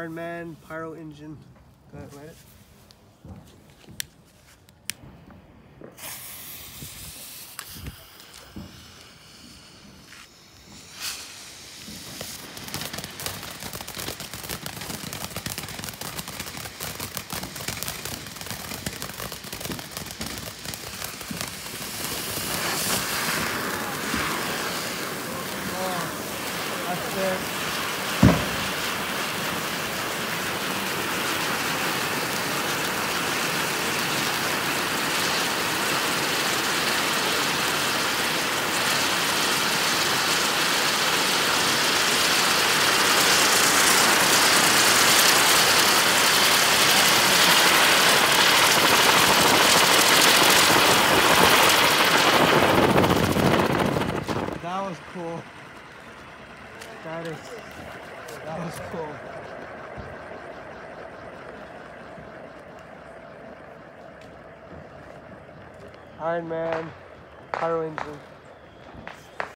Iron Man pyro engine. Go ahead, light it. Oh, that's it. That was cool. That is, that was cool. Iron Man, Pyro Engine.